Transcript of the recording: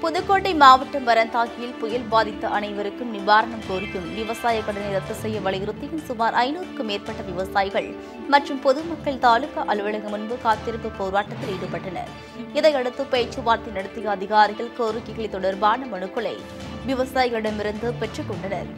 புதுக்கோட்டை மாவட்டம் வரந்தாக்கியில் புயல் பாதித்த அனைவருக்கும் நிவாரணம் கோரியும் விவசாய கடனை ரத்து செய்ய வலியுறுத்தியும் சுமார் ஐநூறுக்கும் மேற்பட்ட விவசாயிகள் மற்றும் பொதுமக்கள் தாலுகா அலுவலகம் முன்பு காத்திருப்பு போராட்டத்தில் ஈடுபட்டனர். இதையடுத்து பேச்சுவார்த்தை நடத்திய அதிகாரிகள் கோரிக்கைகள் தொடர்பான மனுக்களை விவசாயிகளிடமிருந்து பெற்றுக் கொண்டனர்.